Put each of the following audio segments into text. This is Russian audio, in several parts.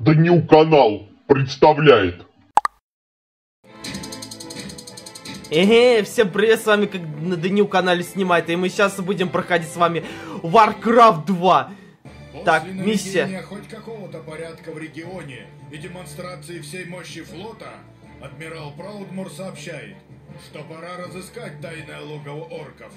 Данил Канал представляет. Эге, всем привет, с вами как на Данил канале снимает, и мы сейчас будем проходить с вами Warcraft 2. Так, После миссия. наведения хоть какого-то порядка в регионе и демонстрации всей мощи флота, адмирал Праудмур сообщает, что пора разыскать тайное логово орков.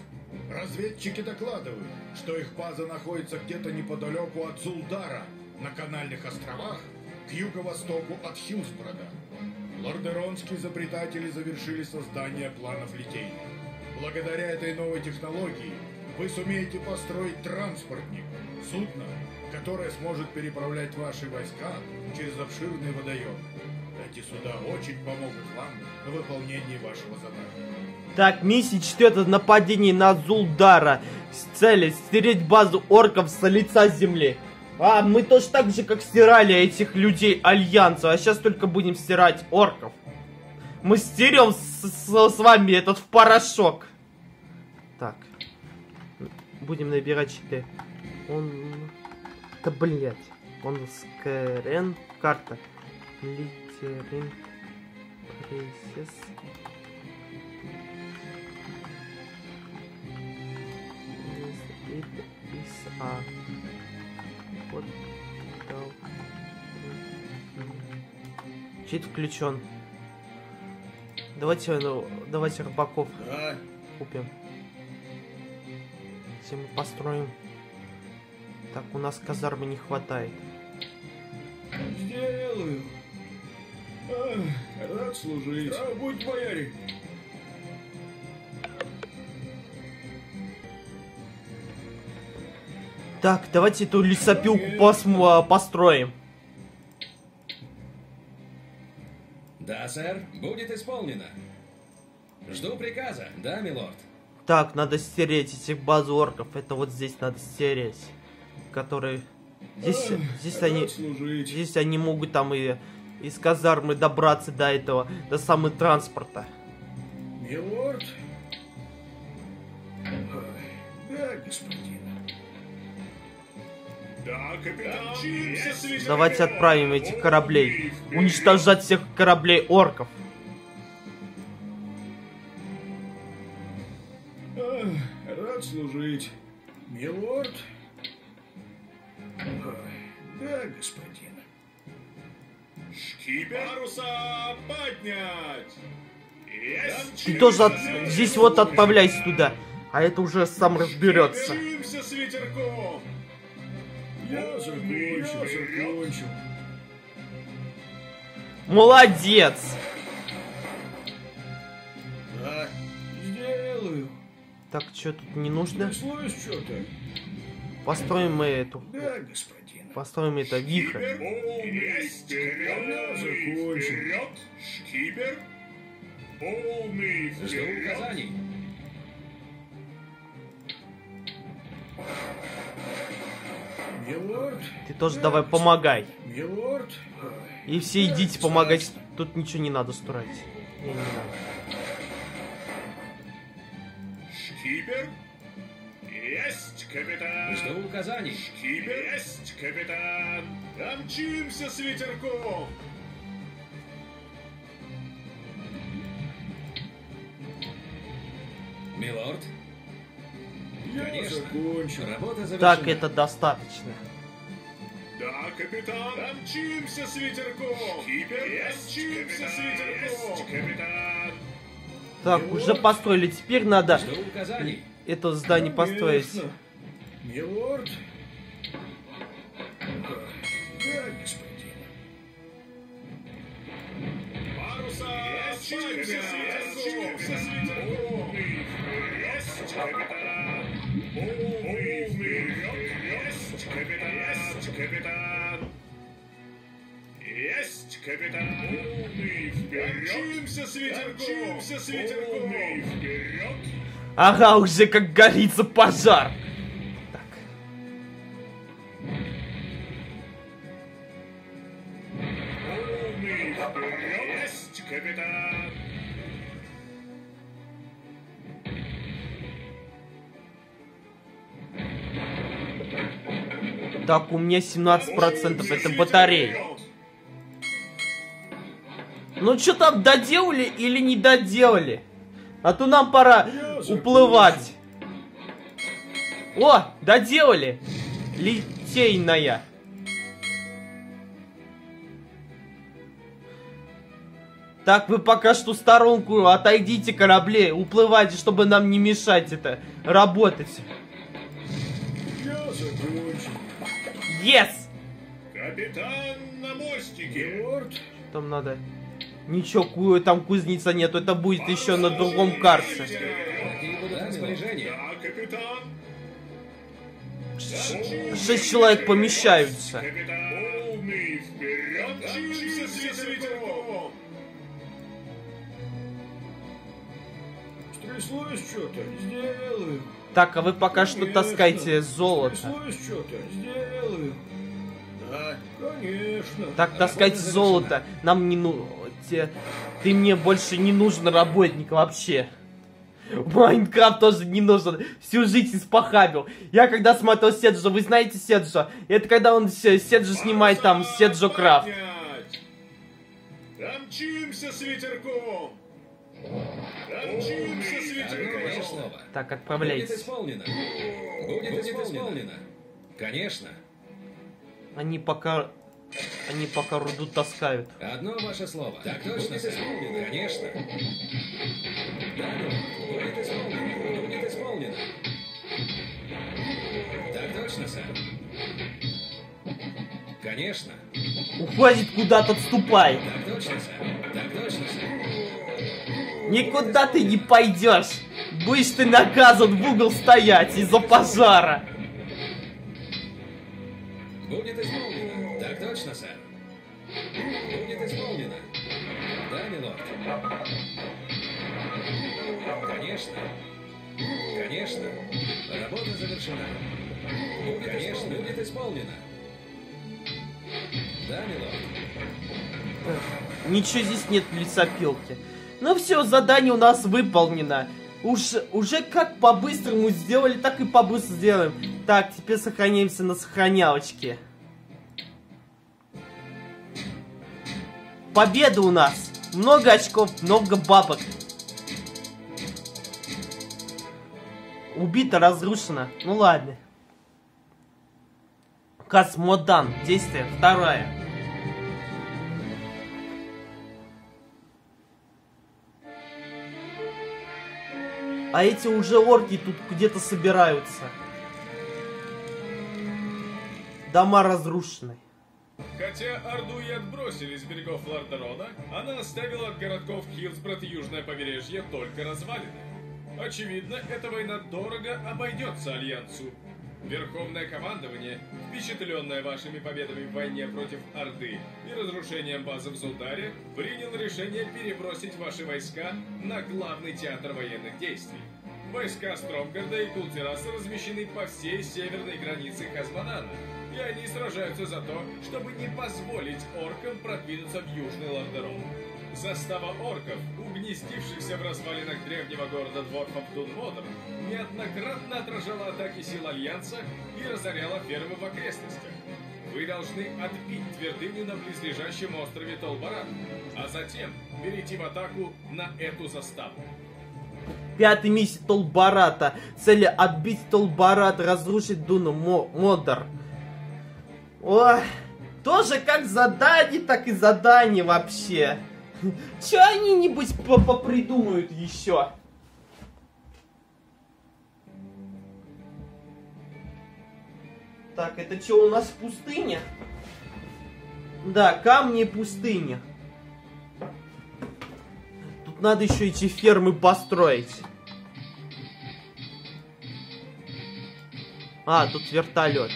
Разведчики докладывают, что их база находится где-то неподалеку от Зулдара, на Канальных островах, к юго-востоку от Хилсброда. Лордеронские изобретатели завершили создание планов литей. Благодаря этой новой технологии вы сумеете построить транспортник, судно, которое сможет переправлять ваши войска через обширный водоем. Эти суда очень помогут вам в выполнении вашего задания. Так, миссия четвертая, нападение на Зулдара. С целью стереть базу орков с лица земли. А, мы тоже так же, как стирали этих людей Альянса, а сейчас только будем стирать орков. Мы стерем с, с- с вами этот в порошок. Так. Будем набирать 4. Он... Да, блять. Он скрен. Карта. Литерин. Пресес. A вот Чит включен. Давайте, ну, давайте рыбаков Да, купим. Если мы построим. Так, у нас казармы не хватает. сделаю. рад служить. Здраво будь, бояре. Так, давайте эту лесопилку посм- а, построим. Да, сэр, будет исполнено. Жду приказа, да, милорд? Так, надо стереть этих базу орков. Это вот здесь надо стереть. Которые... Здесь, здесь они... служить. Здесь они могут там и из казармы добраться до этого, до самого транспорта. Милорд? Да, господин. Да, капитан. Давайте отправим этих кораблей. Уничтожать всех кораблей орков. Рад служить. Милорд? Да, господин. Шкипер? Паруса поднять! Есть! Ты тоже от- здесь вот отправляйся туда. А это уже сам разберется. С ветерком! Я закончил, закончил. Молодец! Да, сделаю. Так, что тут не нужно? Пришлось что-то. Построим мы эту. Да, господин. Построим это вихрь. Закончил. Шкипер? Полный Жду указаний. Милорд? Ты тоже давай помогай. Милорд? И все идите помогать. Тут ничего не надо строить. Не, не надо. Шкипер? Есть, капитан! Жду указаний. Шкипер? Есть, капитан! Домчимся с ветерком! Милорд, Конечно. работа завершена. Так, это достаточно. Да, капитан! Домчимся с ветерком! Шкипер? Домчимся с ветерком! капитан! Так, уже построили. Теперь надо это здание построить. Конечно. Милорд? Да, господин. Паруса! С ветерком! с ветерком! Есть, капитан! Капитан! Есть, капитан! Полный вперед! Домчимся с ветерком! Домчимся с ветерком! Полный вперед! Ага, уже как горится пожар. Так. Полный вперед! Есть, капитан! Так, у меня 17% это батареи. Ну что там, доделали или не доделали? А то нам пора уплывать. О, доделали. Литейная. Так, вы пока что сторонку отойдите корабли, уплывайте, чтобы нам не мешать это работать. Yes! Капитан на мостике. Там надо... Ничего, ку- там кузница нету, это будет еще на другом карте. Да, капитан. Шесть человек помещаются. Стряслось что-то? Сделаю. Так, а вы пока что таскайте золото. Да, конечно. Так, таскайте золото. Нам не ну... те- Ты мне больше не нужен работник вообще. Майнкрафт тоже не нужен. Всю жизнь испохабил. Я когда смотрел Седжо, вы знаете Седжо? Это когда он се- Седжо снимает там Седжо Крафт. Помчимся с ветерком. Слово. Так, Будет отправляйтесь. исполнено. Будет исполнено. Конечно. Они пока... Они пока руду таскают. Одно ваше слово. Так точно, сэр. Конечно. Да, ну, будет исполнено. Будет исполнено. Так точно, сэр. Конечно. Уходит куда-то, отступай. Так точно, сэр. Никуда ты не пойдешь. Будешь ты наказан в угол стоять из-за пожара. Будет исполнено. Так точно, сэр. Будет исполнено. Да, милорд. Конечно. Конечно. Работа завершена. Будет Конечно, будет исполнено. Да, милорд. Ничего здесь нет лесопилки. Ну все, задание у нас выполнено. Уж, уже как по-быстрому сделали, так и по-быстрому сделаем. Так, теперь сохраняемся на сохранялочке. Победа у нас. Много очков, много бабок. Убито, разрушено. Ну ладно. Каз Модан. Действие второе. А эти уже орки тут где-то собираются. Дома разрушены. Хотя Орду и отбросили с берегов Лордерона, она оставила от городков Хилсброд и Южное побережье только развалины. Очевидно, эта война дорого обойдется Альянсу. Верховное командование, впечатленное вашими победами в войне против Орды и разрушением базы в Зулдаре, приняло решение перебросить ваши войска на главный театр военных действий. Войска Стромгарда и Култираса размещены по всей северной границе Казманана, и они сражаются за то, чтобы не позволить оркам продвинуться в Южный Лордерон. Застава орков, угнездившихся в развалинах древнего города дворфов Дунмодер, неоднократно отражала атаки сил Альянса и разоряла фермы в окрестностях. Вы должны отбить твердыню на близлежащем острове Толбарат, а затем перейти в атаку на эту заставу. Пятый миссия Толбарата. Цели отбить Толбарат, разрушить Дуну Мо- Модер. Ой, тоже как задание, так и задание вообще. Че они нибудь по- попридумают еще? Так, это что у нас пустыня? Да, камни пустыня. Тут надо еще эти фермы построить. А, тут вертолет.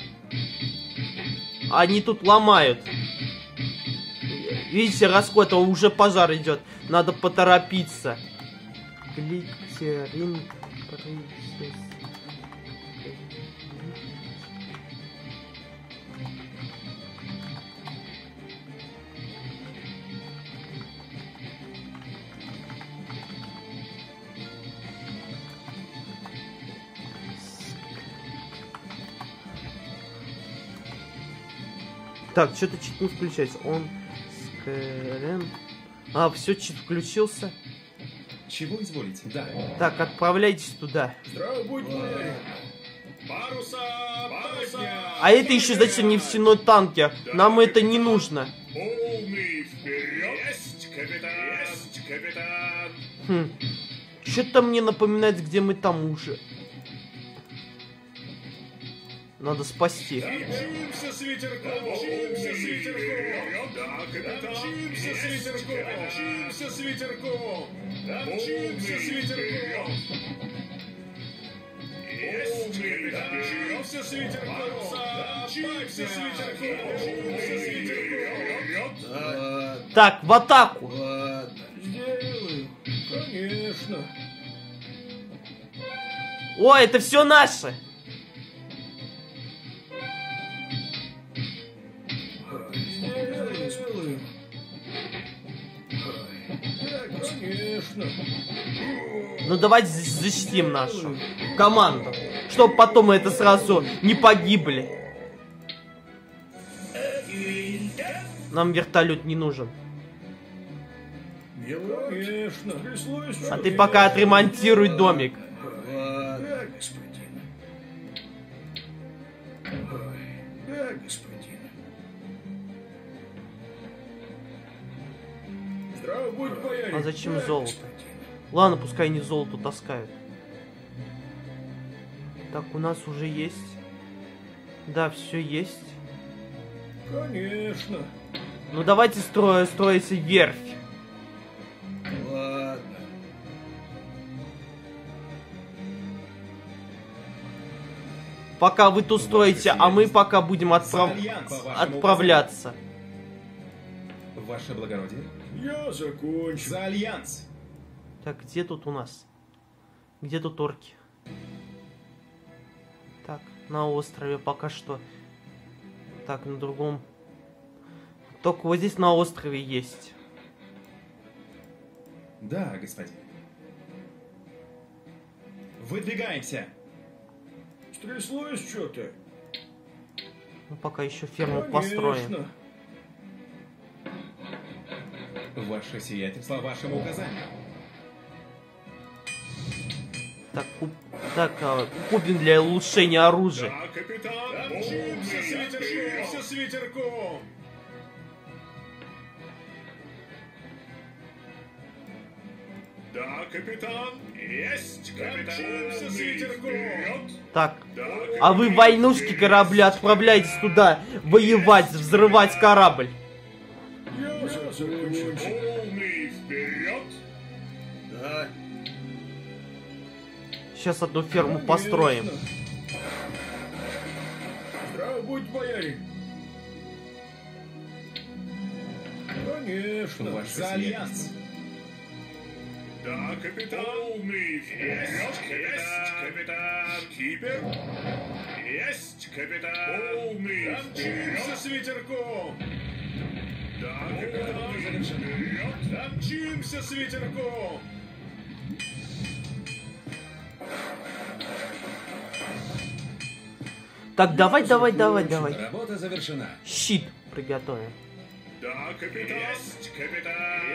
Они тут ломают. Видите, расход, а уже пожар идет. Надо поторопиться. Процесс. Так, что-то чуть не включается. Он скрем А, все, чит включился. Чего изволите? Да. Так, отправляйтесь туда. Здравствуй, бояре. Паруса! Паруса! А это еще, значит, не в стеной танке. Нам это не нужно. Полный вперед! Есть, капитан! Есть, капитан! Хм. Что-то мне напоминает, где мы там уже. Надо спасти. Так, в атаку. Конечно. О, это все наше. Конечно. Ну давайте защитим нашу команду. Чтобы потом мы это сразу не погибли. Нам вертолет не нужен. Конечно. А ты пока отремонтируй домик. Да, А зачем золото? Ладно, пускай не золото таскают. Так, у нас уже есть. Да, все есть. Конечно. Ну давайте строя, строить верфь. Ладно. Пока вы тут строите, а мы пока будем отправ- отправляться. Ваше благородие. Я закончу. За Альянс. Так, где тут у нас? Где тут орки? Так, на острове пока что. Так, на другом. Только вот здесь на острове есть. Да, господин. Выдвигаемся. Стряслось что-то? Ну, пока еще ферму построим. Ваше сиятельство, вашему указанию. Так, куп- так а, купим для улучшения оружия. Да, капитан. Мчимся с ветерком! Мчимся с ветерком! Да, капитан. Есть, капитан. С ветерком! Так, Да, а вы войнушки корабли отправляйтесь туда воевать, взрывать корабль. Закончу. Полный вперед. Да. Сейчас одну ферму построим. Здраво будь, боярин. Конечно. Ваше За Альянс. Да, капитан. Полный вперед. Есть, капитан. Кипер. Есть, капитан. Полный Мчимся с ветерком! Мчимся с ветерком! Так, давай, давай, давай, давай. Работа завершена. Щит приготовим. Да, капитан. Есть, капитан.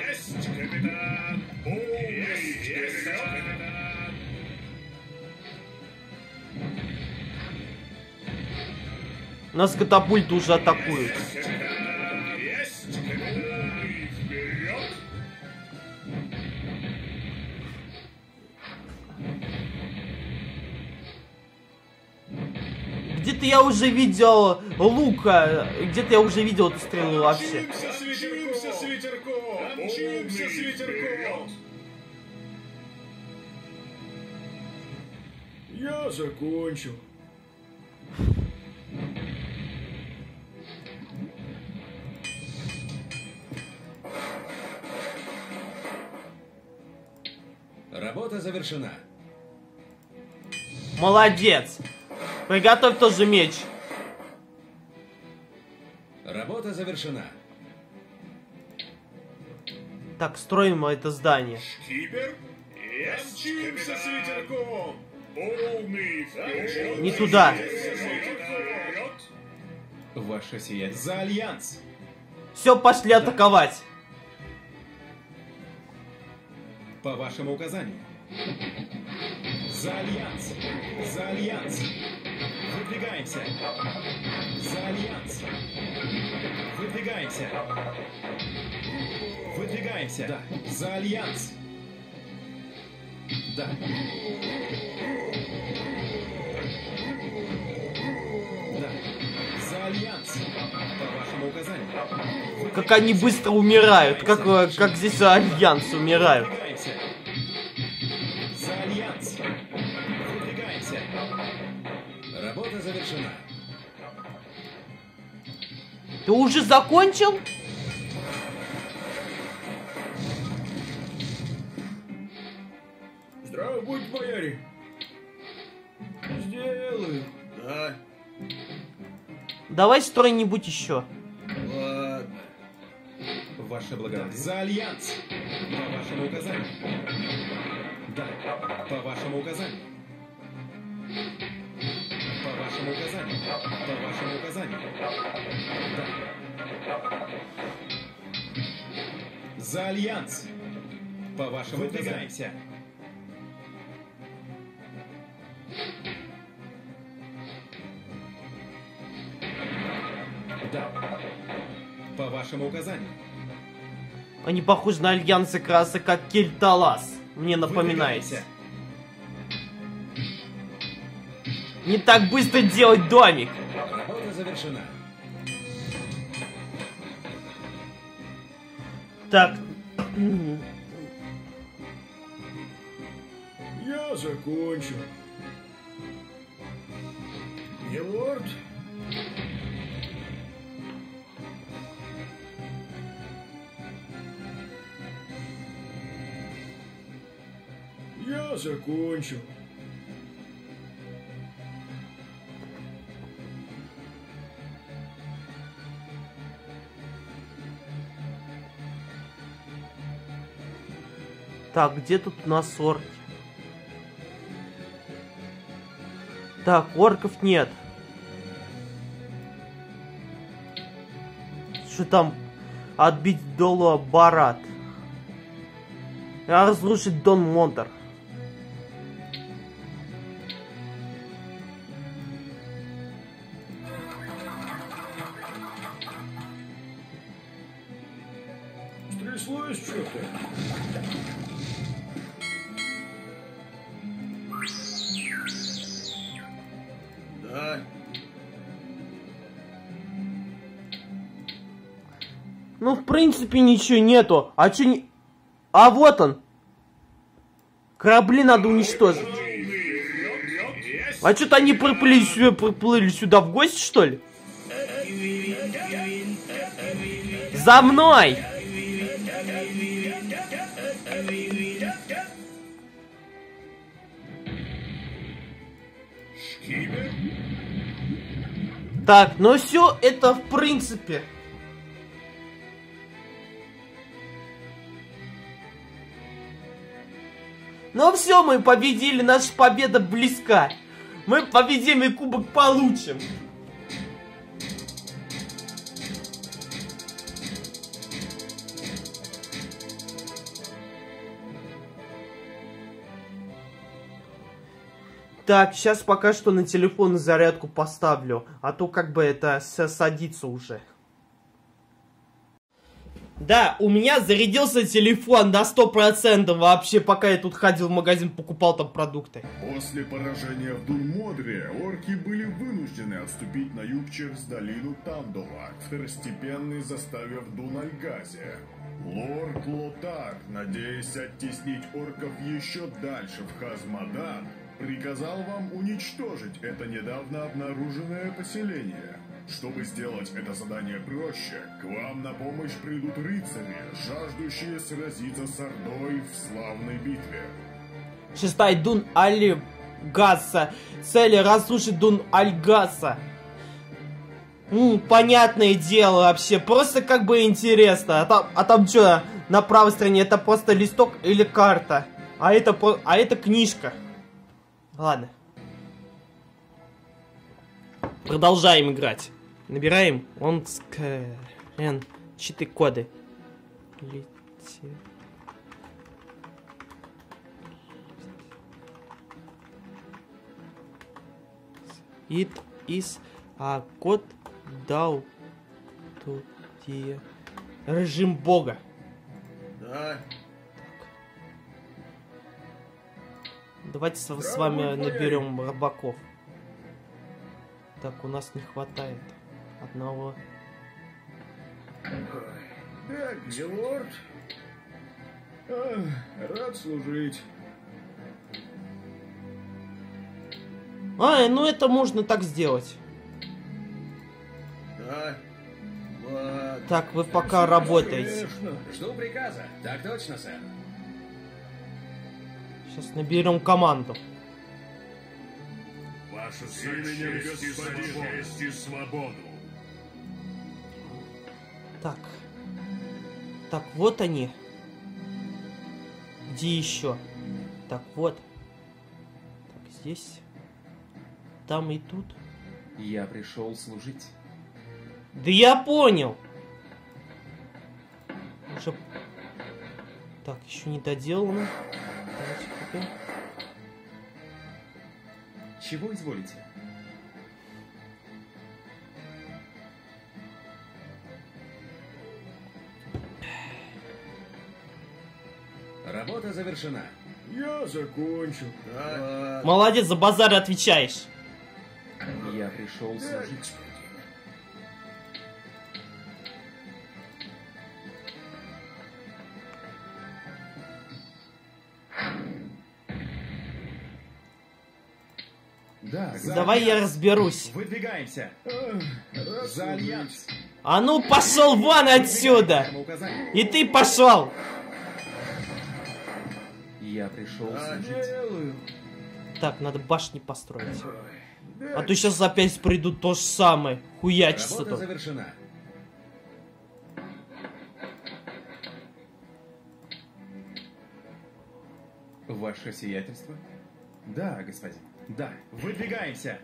Есть, капитан. Полный есть, капитан. Нас катапульты уже атакуют. Капитан. Где-то я уже видел лука, где-то я уже видел эту стрелу вообще. Ветерком! Я закончил. Работа завершена. Молодец. Приготовь тоже меч. Работа завершена. Так, строим это здание. Кипер. Есть, Мчимся с ветерком! Полный вперед. Не туда. Ваше сиятельство. За Альянс. Все, пошли атаковать. по вашему указанию. За Альянс! За Альянс! Выдвигаемся! За Альянс! Выдвигаемся! Выдвигаемся! Да. За Альянс! Да. Да. За Альянс! По вашему указанию. Как они быстро умирают, как, э, как здесь Альянс умирают. Ты уже закончил? Здраво будь, бояре. Сделаю. Да, Давай строй-нибудь еще. ладно. Ваше благородие. За Альянс! По вашему указанию. Да, по вашему указанию. Вашему указанию. По вашему указанию. Да. За Альянс! По вашему Выдвигаемся! Да. По вашему указанию. Они похожи на Альянсы краса, как Кельталас. Мне напоминает. Выдвигаемся. Не так быстро делать домик. Работа завершена. Так. Я закончил. Милорд? Я закончил. Так, где тут у нас орки? Так, орков нет. Что там? Отбить Долу Барат. Разрушить Дон Монтер. Стряслось что-то? Ну, в принципе, ничего нету. А чё не... А вот он. Корабли надо уничтожить. А что-то они приплыли сюда, приплыли сюда в гости, что ли? За мной! Так, ну все это в принципе. Ну все, мы победили, наша победа близка. Мы победим и кубок получим. Так, сейчас пока что на телефон зарядку поставлю, а то как бы это садится уже. Да, у меня зарядился телефон на 100% вообще, пока я тут ходил в магазин, покупал там продукты. После поражения в Дульмодре орки были вынуждены отступить на юг через долину Тандова, второстепенный заставив Дунальгазе. Лорд Лотар, надеясь оттеснить орков еще дальше в Хазмадан, приказал вам уничтожить это недавно обнаруженное поселение. Чтобы сделать это задание проще, к вам на помощь придут рыцари, жаждущие сразиться с Ордой в славной битве. Шестой Дун Альгаса. Цели разрушить Дун Альгаса. М, понятное дело вообще, просто как бы интересно. А там, а там что, на правой стороне это просто листок или карта? А это, а это книжка. Ладно. Продолжаем играть. Набираем Омск Н. Читы коды. Летит. It is a код дал тут режим бога. Да. Давайте с, с вами наберем рыбаков. Так, у нас не хватает одного. Так, милорд. А, рад служить. А, ну это можно так сделать. Да. Ладно. Так, вы пока работаете. Конечно. Жду приказа. Так точно, сэр. Сейчас наберем команду. Именем господин честь и свободу. Так. Так, вот они. Где еще? Так, вот. Так, здесь. Там и тут. Я пришел служить. Да я понял. Уже... Так, еще не доделано. Давайте купим. Чего изволите? Завершена. Я закончил. Да. Молодец, за базар отвечаешь. Я пришел служить. Да, Давай я разберусь. Выдвигаемся. За альянс. А ну пошел вон отсюда! И ты пошел! Я пришел служить. Делаю. Так, надо башни построить. А то сейчас опять придут то же самое. Хуячиться Работа тут. завершена. Ваше сиятельство? Да, господин. Да. Выдвигаемся.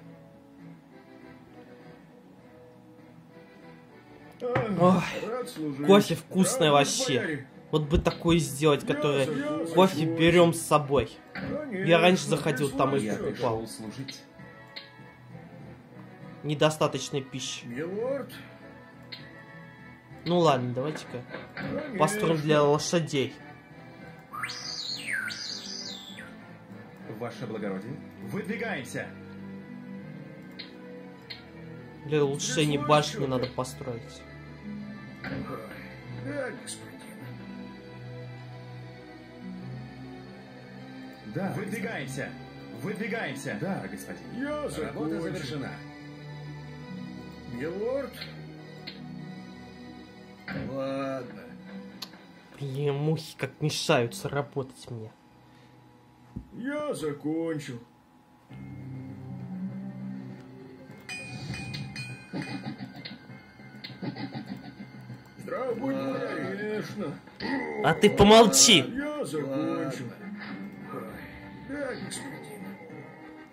Ох, Рад служить. кофе Правда, вообще. бояре? Вот бы такое сделать, которое кофе берем с собой. Я раньше заходил, там и покупал. Недостаточной пищи. Ну ладно, давайте-ка построим для лошадей. Ваше благородие. Выдвигаемся. Для улучшения башни надо построить. Да. Выдвигаемся. Выдвигаемся. Да, господин. Я Работа закончил. завершена. Милорд. Ладно. Блин, мухи как мешаются работать мне. Я закончил. Здравствуй. Конечно. А ты помолчи! Я закончил.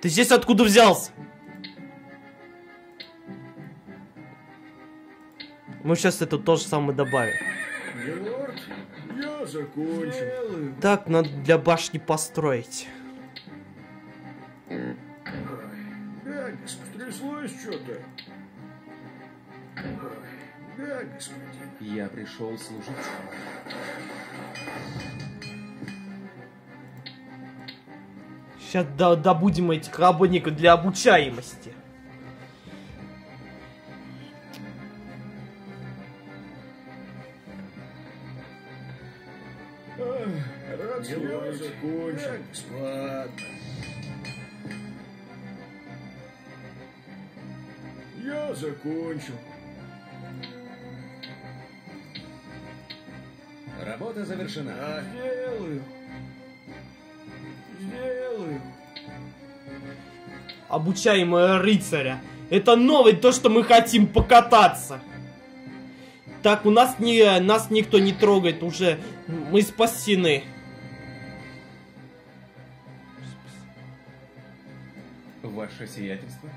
Ты здесь откуда взялся? Мы сейчас это то же самое добавим. Милорд, я закончил. Так, надо для башни построить. Да, господин. Стряслось что-то. Да, господин. Я пришел служить. Сейчас добудем этих работников для обучаемости. Рад, что я закончил. Ладно. Я закончил. Работа завершена. Да. Обучаемые рыцаря. Это новое, то, что мы хотим покататься. Так, у нас не, нас никто не трогает уже. Мы спасены. Ваше сиятельство?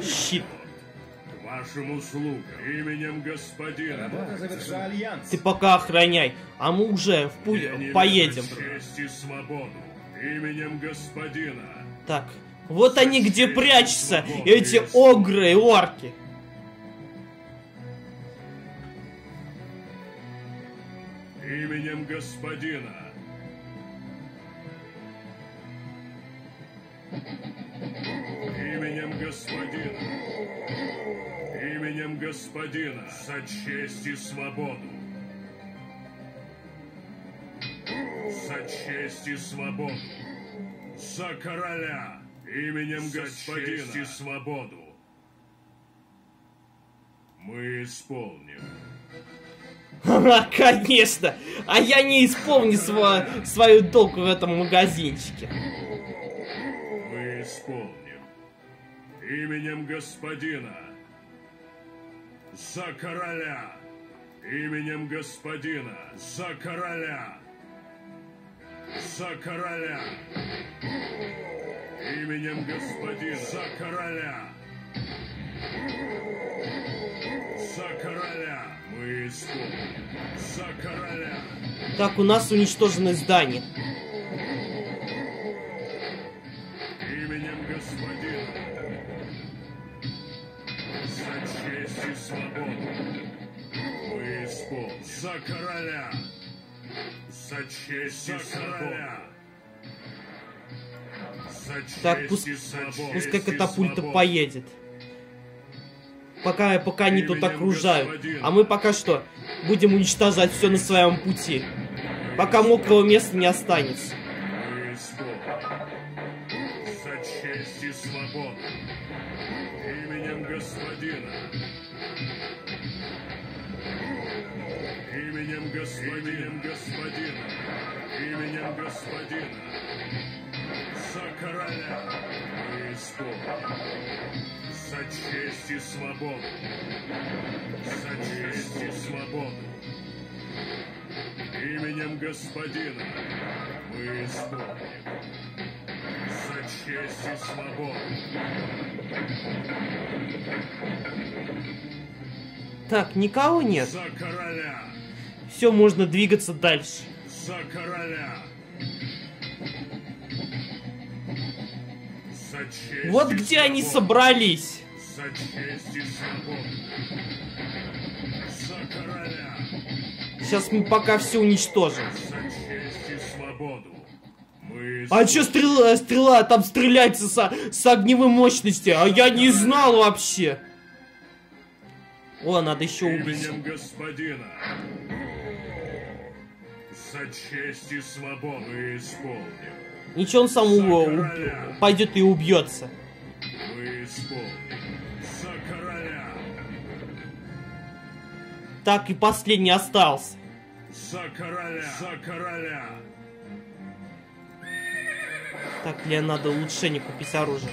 Щит. Вашим услугам. Именем господина. Работа завершена. Альянс. Ты пока охраняй, а мы уже в путь Я поедем. честь и свободу. Именем господина. Так, вот они где прячутся, эти огры и орки. Именем господина. Именем господина. Именем господина. За честь и свободу. За честь и свободу. За короля. Именем господина. честь и свободу. Мы исполним. Конечно! А я не исполню сва- свою долг в этом магазинчике. Мы исполним. Именем господина. За короля. Именем господина. За короля. За короля. Именем господина. За короля. За короля. Мы исполним. За короля. Так, у нас уничтожены здания. За короля. За честь и короля. За честь Так, пусть-. Пускай и катапульта свободу. поедет. Пока, пока они тут окружают. господина. А мы пока что будем уничтожать все на своем пути. Пока мокрого места не останется. За честь и свободу. Именем господина. Именем господина. Именем господина. Именем господина. За короля. Исполним. За честь и свободу. За честь и свободу. Именем господина мы исполним. За честь и свободу. Так, никого нет. За короля. Все, можно двигаться дальше. За короля. За честь Вот где они свободу. собрались. За честь и свободу. За короля. Сейчас мы пока все уничтожим. За честь и свободу. Мы А чё стрела, стрела там стреляется со, с огневой мощности? А я не знал вообще. О, надо еще убить. Господина. За честь и свободу исполним. Ничего, он сам у- пойдет и убьется. Мы исполним. За короля. Так и последний остался. За короля. За короля. Так, мне надо улучшение купить оружие.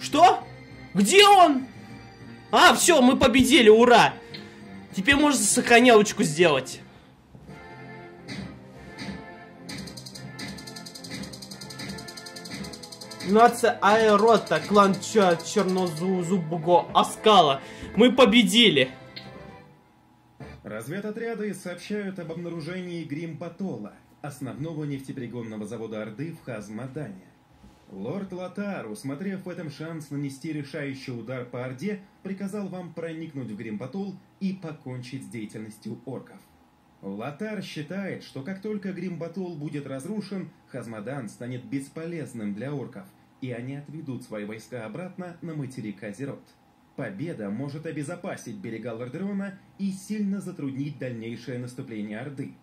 Что? Где он? А, все, мы победили, ура! Теперь можно сохранялочку сделать. Нация Аэрота, клан Ча- Чернозубого Аскала. Мы победили. Разведотряды сообщают об обнаружении Гримбатола, основного нефтеперегонного завода Орды в Хазмадане. Лорд Лотар, усмотрев в этом шанс нанести решающий удар по Орде, приказал вам проникнуть в Гримбатол и покончить с деятельностью орков. Лотар считает, что как только Гримбатол будет разрушен, Хазмадан станет бесполезным для орков, и они отведут свои войска обратно на материк Азерот. Победа может обезопасить берега Лордерона и сильно затруднить дальнейшее наступление Орды.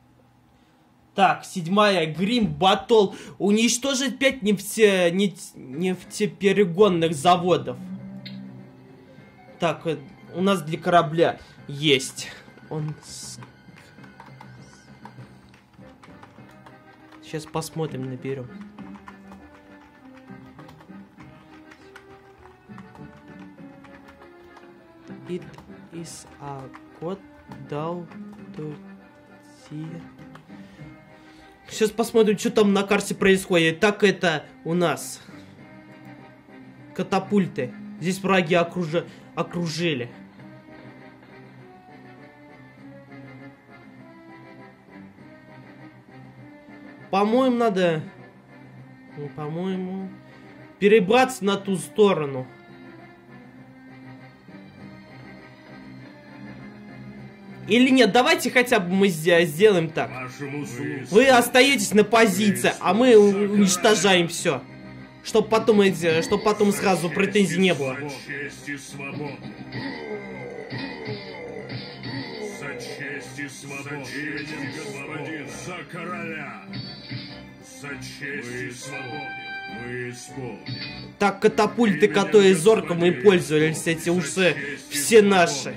Так, седьмая, Грим Батл уничтожить пять нефте... нефтеперегонных заводов. Так, э, у нас для корабля есть. Он... Сейчас посмотрим, наберем. It is a code down to see. Сейчас посмотрим, что там на карте происходит. Так это у нас. катапульты. Здесь враги окружи... окружили. По-моему, надо... ну, По-моему... Перебраться на ту сторону. Или нет, давайте хотя бы мы сделаем так. Вы остаетесь на позиции, а мы уничтожаем все. Чтоб потом эти, чтоб потом сразу претензий не было. Так, катапульты, которые зорко мы пользовались, эти уже все наши.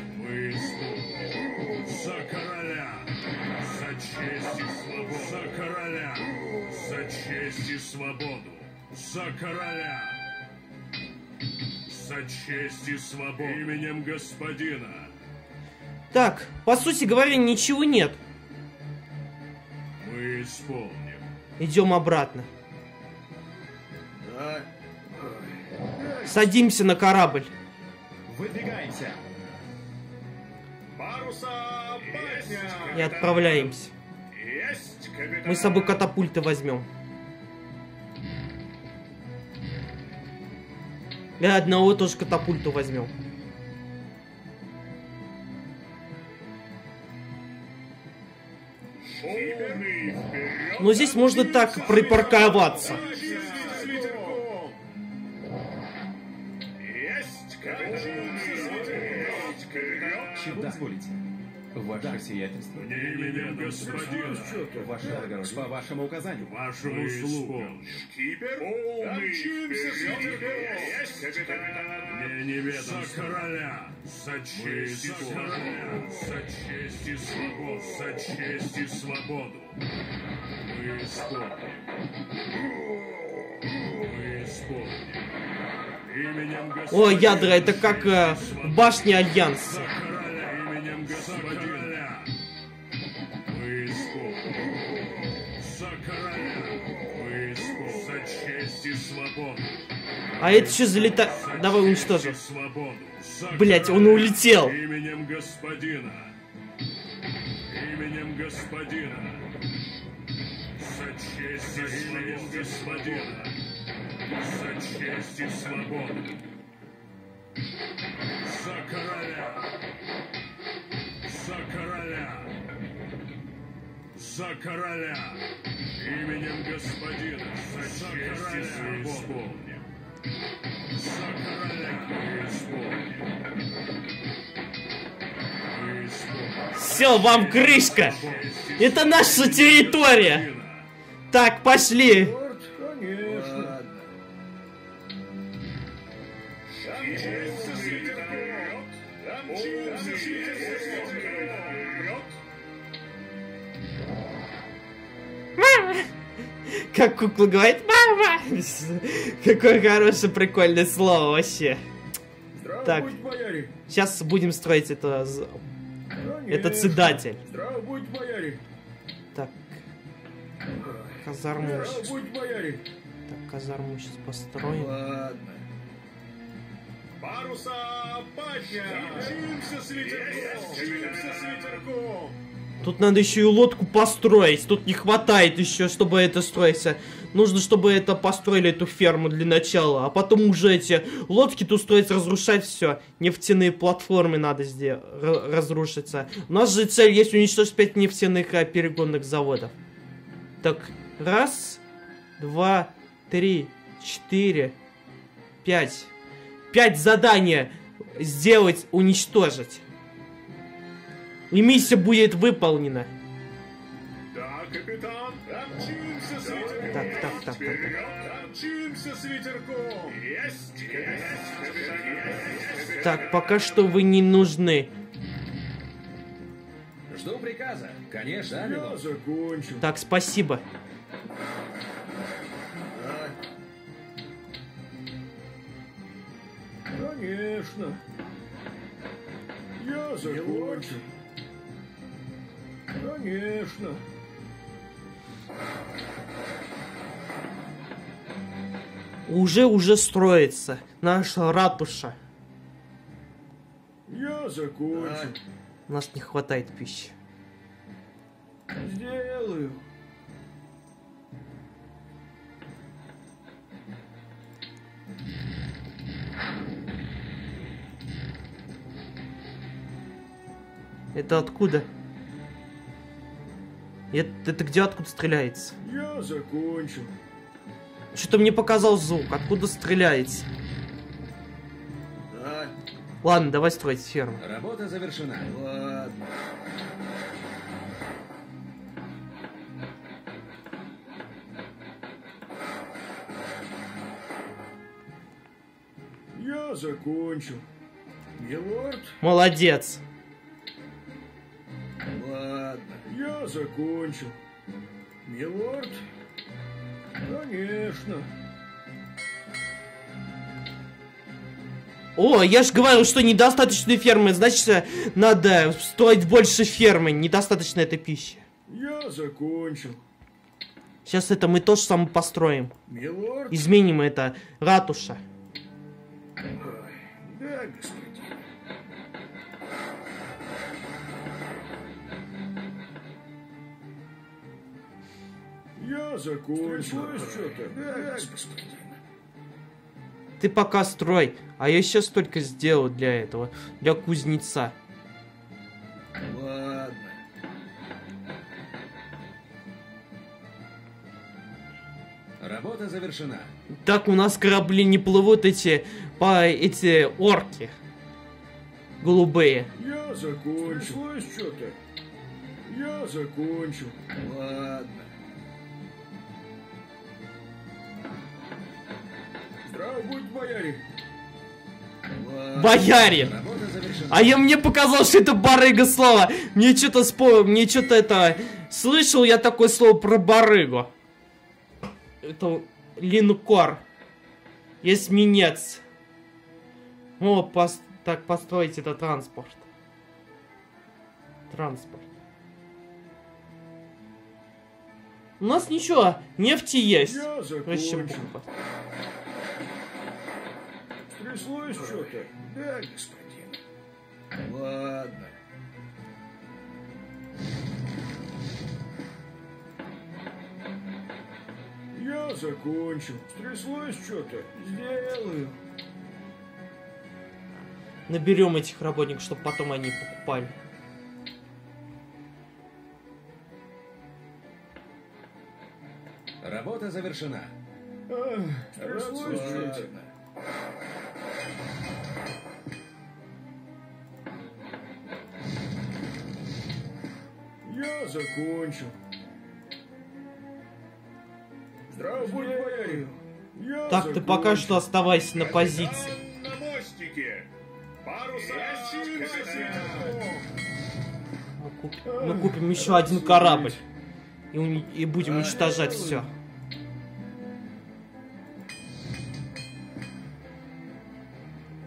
Свободу. За короля. За честь и свободу. Именем господина. Так, по сути говоря, ничего нет. Мы исполним. Идем обратно. Садимся на корабль. Выдвигаемся. Паруса! И отправляемся. Есть! Мы с собой катапульты возьмем. И одного тоже катапульту возьмем. Но здесь можно так припарковаться. Чего дозволите? Ваше сиятельство. Именем господина. Ваше благородие. По вашему указанию. Вашему слугу. Шкипер! Полный! Мне неведомо. За короля. За честь и свободу. За честь и свободу. За честь и свободу. Мы исполним. Мы исполним. Именем господина. О, ядра, это как э, в башне Альянса. А это что за лета... Давай уничтожим. За Блять, он улетел. Именем господина. Именем господина. За честь и именем господина. За честь и свободу. За короля. За короля. За короля. Именем господина. За честь и свободу. Все, вам крышка. Это наша территория. Так, пошли. Мчимся Как кукла говорит, мама. Какое хорошее, прикольное слово вообще. Так, сейчас будем строить это... з- Это цитадель. Здраво будь, бояре! Так. Казарму. щас- будь, бояре! Так, казарму сейчас построим. Паруса поднять! Мчимся с ветерком! Мчимся с ветерком! Тут надо еще и лодку построить. Тут не хватает еще, чтобы это строить. Нужно, чтобы это построили, эту ферму для начала. А потом уже эти лодки тут строить, разрушать все. Нефтяные платформы надо сделать, разрушиться. У нас же цель есть уничтожить 5 нефтяных а, перегонных заводов. Так, раз, два, три, четыре, пять. Пять задания сделать, уничтожить. И миссия будет выполнена. Да, капитан! Мчимся с ветерком! Так, так, так, так, так. Мчимся с ветерком! Есть! Есть, капитан! Есть! Так, пока что вы не нужны. Жду приказа. Конечно, Амилов. закончил. Так, спасибо. Конечно. Я закончил. Конечно. Уже, уже строится наша ратуша. Я закончу. У нас не хватает пищи. Сделаю. Это откуда? Это, это где откуда стреляется? Я закончил. Что-то мне показал звук. Откуда стреляется? Ладно, давай строить ферму. Работа завершена. Ладно. Я закончил. Милорд? Молодец. Закончил. Милорд? Конечно. О, я же говорил, что недостаточно фермы. Значит, надо строить больше фермы. Недостаточно этой пищи. Я закончил. Сейчас это мы то же самое построим. Милорд? Изменим это ратуша. Ой, да, господин. Я закончил. что-то. Ты пока строй, а я сейчас только сделал для этого, для кузнеца. Ладно. Работа завершена. Так у нас корабли не плывут эти, по эти орки. Голубые. Я закончил. что-то. Я закончил. Ладно. Здраво будь! Работа завершена. А я мне показал, что это барыга слово. Мне что-то спо... Мне что-то это... Слышал я такое слово про барыгу. Это линкор. Эсминец. О, пос... так построить это транспорт. Транспорт. У нас ничего, нефти есть. Я закончил. Стряслось что-то? Да, господин. Ладно. Я закончил. Стряслось что-то? Сделаю. Наберем этих работников, чтобы потом они покупали. Работа завершена. Что-то? Я закончил. Здраво будь, бояре. Я Так, ты пока закончил. что оставайся на позиции. На мостике. Паруса Мы куп- Мы купим еще один корабль. И, уни- и будем уничтожать все.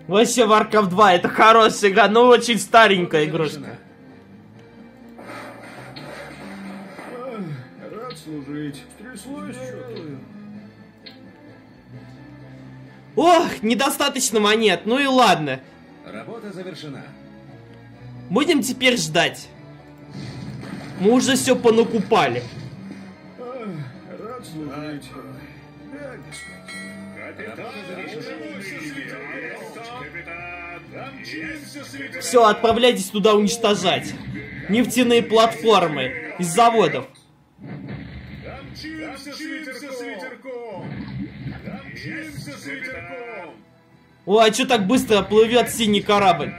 Вообще, Warcraft 2 это хорошая игра, но очень старенькая игрушка. Рад служить. Стряслось что-то? Ох, недостаточно монет, ну и ладно. Работа завершена. Будем теперь ждать. Мы уже все понакупали. Рад служить. Все, отправляйтесь туда уничтожать. Нефтяные платформы из заводов. Мчимся с ветерком. Мчимся с ветерком. О, а что так быстро плывет синий корабль?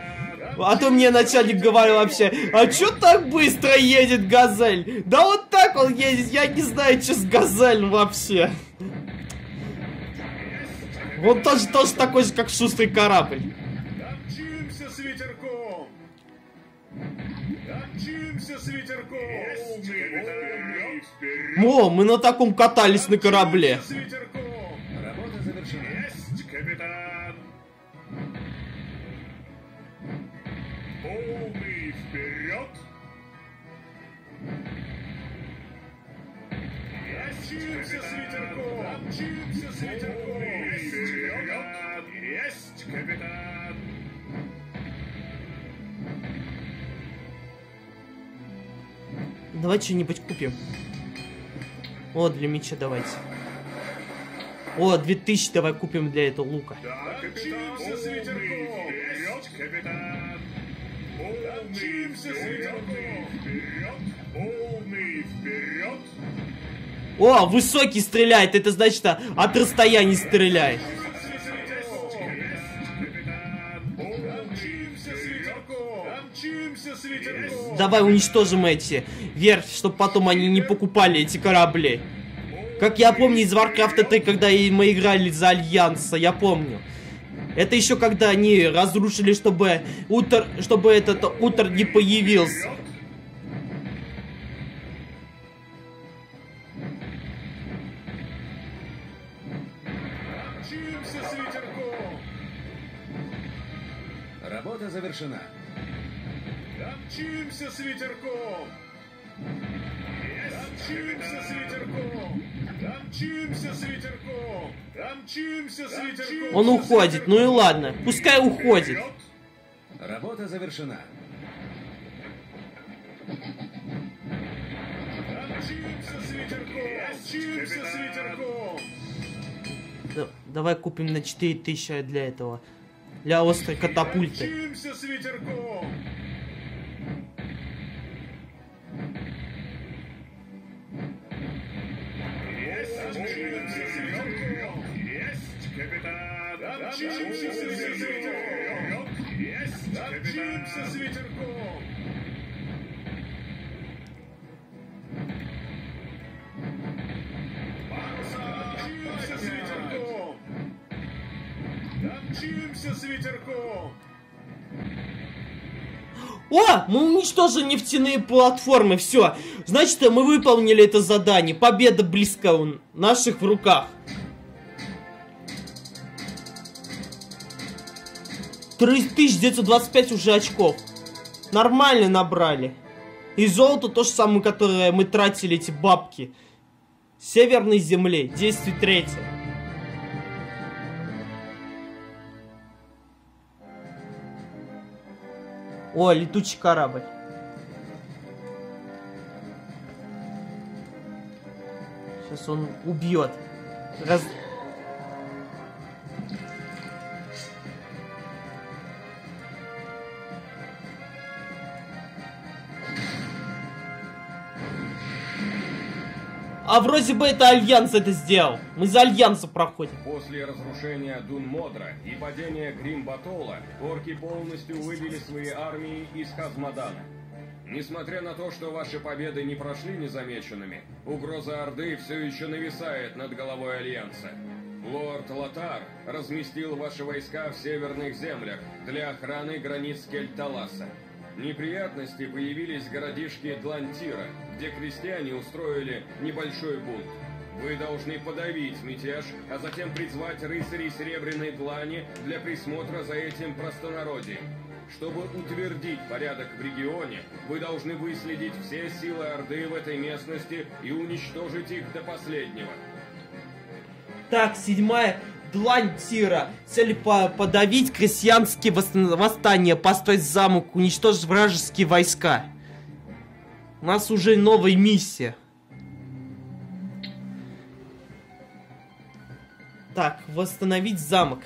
А то мне начальник говорил вообще, а чё так быстро едет газель? Да вот так он едет, я не знаю, что с газелем вообще. Вот тоже, тоже такой же, как шустрый корабль. Мчимся с ветерком. Мчимся с ветерком. Вперед. О, мы на таком катались на корабле. С ветерком. Давай что-нибудь купим. О, для меча давайте. О, 2000 давай купим для этого лука. О, высокий стреляет, это значит от расстояния стреляет. Давай уничтожим эти верфь, чтобы потом они не покупали эти корабли. Как я помню из Warcraft 3, когда мы играли за Альянса, я помню. Это еще когда они разрушили, чтобы утр, чтобы этот утр не появился. Мчимся с ветерком! Мчимся с ветерком! Он уходит, ну и ладно, пускай уходит. Работа завершена. Мчимся с ветерком! Мчимся с ветерком! Да- давай купим на 4000 для этого. Для острой катапульты. Мчимся с ветерком! Есть, с ветерком! Мчимся с ветерком! Мчимся с ветерком! О, мы уничтожили нефтяные платформы, все. Значит, мы выполнили это задание. Победа близко у наших в руках. 3925 уже очков. Нормально набрали. И золото то же самое, которое мы тратили эти бабки. Северной земле, действие третье. О, летучий корабль. Сейчас он убьет. Раз... А вроде бы это Альянс это сделал. Мы за Альянса проходим. После разрушения Дун Модра и падения Гримбатола, орки полностью вывели свои армии из Хаз Модана. Несмотря на то, что ваши победы не прошли незамеченными, угроза Орды все еще нависает над головой Альянса. Лорд Лотар разместил ваши войска в северных землях для охраны границ Кельталаса. Неприятности появились в городишке Длантира, где крестьяне устроили небольшой бунт. Вы должны подавить мятеж, а затем призвать рыцарей Серебряной Длани для присмотра за этим простонародием. Чтобы утвердить порядок в регионе, вы должны выследить все силы Орды в этой местности и уничтожить их до последнего. Так, седьмая. Длань Тира. Цель по подавить крестьянские восстан- восстания, построить замок, уничтожить вражеские войска. У нас уже новая миссия. Так, восстановить замок.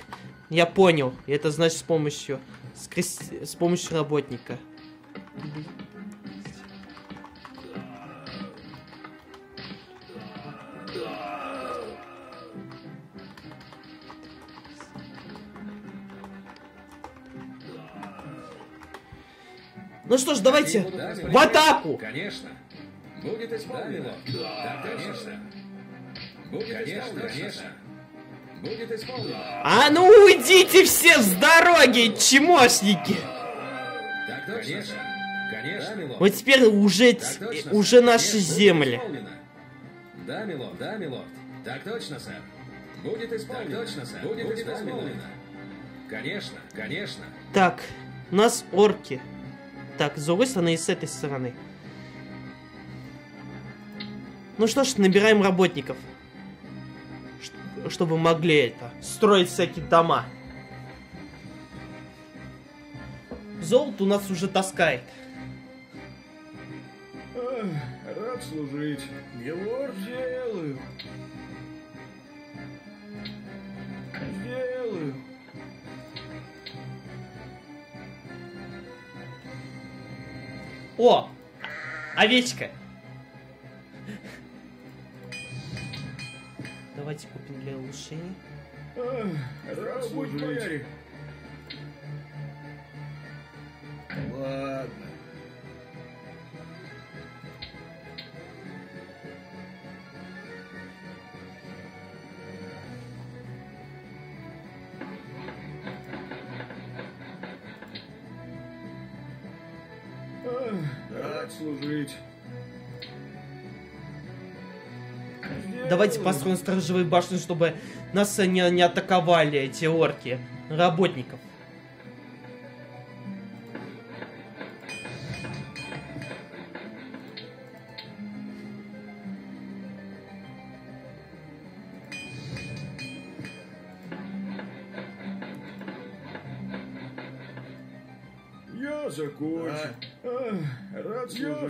Я понял. Это значит с помощью с, крес- с помощью работника. Ну что ж, давайте Да, в атаку! Конечно. Будет исполнено. Да, конечно. Будет конечно, конечно. Будет исполнено. А ну уйдите все с дороги, чмошники! Так точно. Конечно. Конечно, милорд. Вот теперь уже, Так точно, уже сэр. наши Нет, земли. Будет исполнено. Да, милорд, да, милорд. Так точно, сэр. Будет исполнено. Так точно, сэр. Будет, исполнено. Конечно, конечно. Так, у нас орки. Так, с другой стороны и с этой стороны. Ну что ж, набираем работников. Чтобы могли это, строить всякие дома. Золото у нас уже таскает. Рад служить. Милорд, делаю. О! Овечка! Давайте купим для улучшения. Рад служить. Ладно. Служить. Давайте построим сторожевые башни, чтобы нас не, не атаковали эти орки. Работников.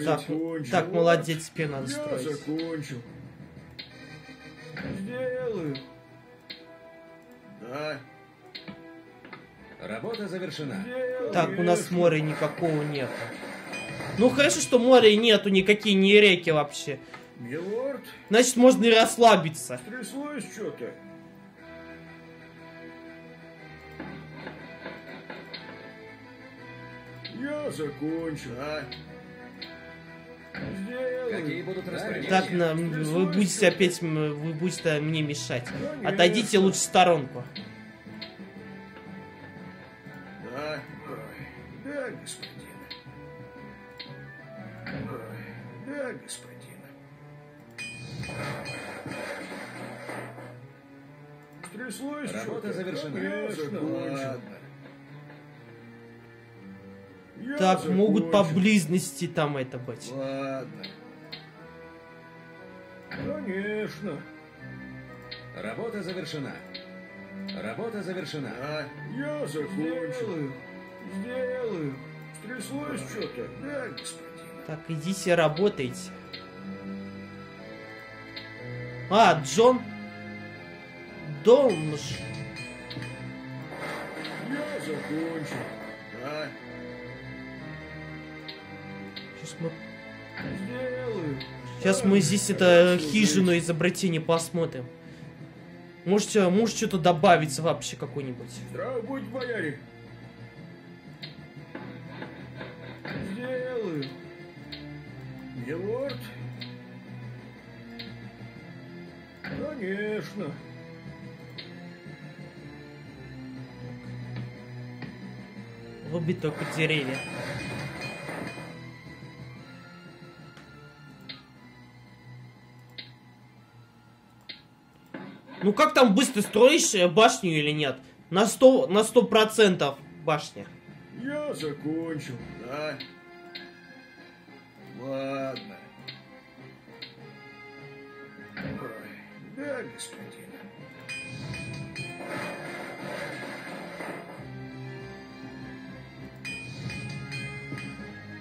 Так, Закончил. так, молодец, теперь надо Я строить. закончил. Сделаю. Да. Работа завершена. Сделаю. Так, у нас моря никакого нету. Ну хорошо, что моря нету, никакие не реки вообще. Милорд, Значит, можно и расслабиться. тряслось что-то. Я закончил. А? Так, нам, вы будете опять, вы будете мне мешать. Отойдите лучше в сторонку. Поблизости там это быть. Ладно. Конечно. Работа завершена. Работа завершена. А, я закончил. Сделаю. Стряслось что-то. Да, господин. Так, идите работайте. А, Джон. Домж. Я закончил. А, Сейчас мы, сделаю. сейчас мы здесь это хижину изобретение посмотрим. Может, э, может что-то добавится вообще какой-нибудь. Здраво будь, бояре. Сделаю. Милорд? Конечно. Рубить только деревья. Ну как там быстро строишь э, башню или нет? На сто, на сто процентов башня. Я закончил. Да. Ладно. Ой, да, господин.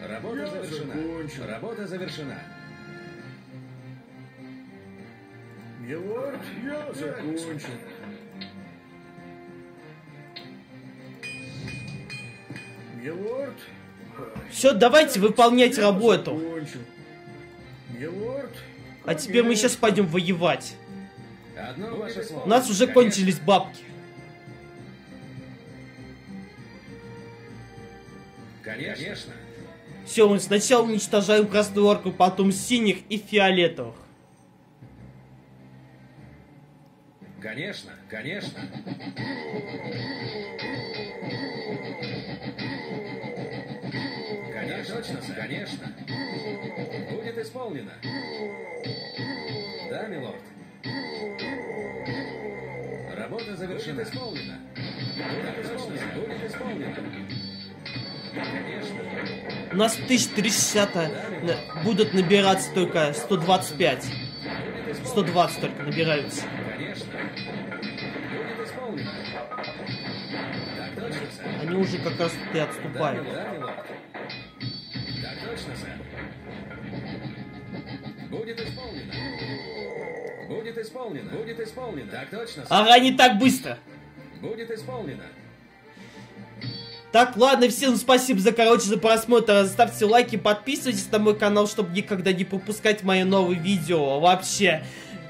Работа Я завершена. закончил. Работа завершена. Милорд, я закончил. Милорд? Все, давайте выполнять я работу. закончил. А теперь мы сейчас пойдем воевать. Одно ваше слово. У нас уже Конечно. кончились бабки. Конечно. Все, мы сначала уничтожаем красную орку, потом синих и фиолетовых. Конечно. Конечно. Конечно, точно, сэр. Конечно. Будет исполнено. Да, милорд. Работа завершена. Будет исполнено. Будет исполнено. Будет исполнено. Конечно. У нас 1360 на- будут набираться только 125. 120 только набираются. Уже как раз таки отступают. Так точно, сэр. Будет исполнено. Будет исполнено. Будет исполнено. Так точно, сэр. Ага, не так быстро. Будет исполнено. Так, ладно, всем спасибо за, короче, за просмотр. Ставьте лайки, подписывайтесь на мой канал, чтобы никогда не пропускать мои новые видео вообще.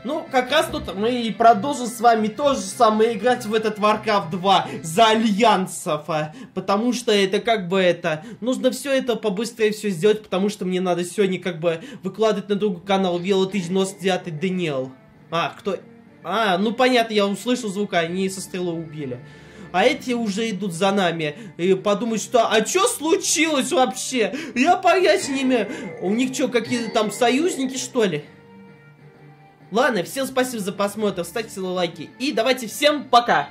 Ну, как раз тут мы и продолжим с вами то же самое играть в этот Warcraft 2 за альянсов. а, Потому что это как бы это... Нужно все это побыстрее все сделать, потому что мне надо сегодня как бы выкладывать на другой канал Вела 1099 Даниэл. А, кто... А, ну понятно, я услышал звук, а они со стрелой убили. А эти уже идут за нами и подумают, что а что случилось вообще? Я понятия не имею. У них что, какие-то там союзники, что ли? Ладно, всем спасибо за просмотр, ставьте лайки и давайте всем пока!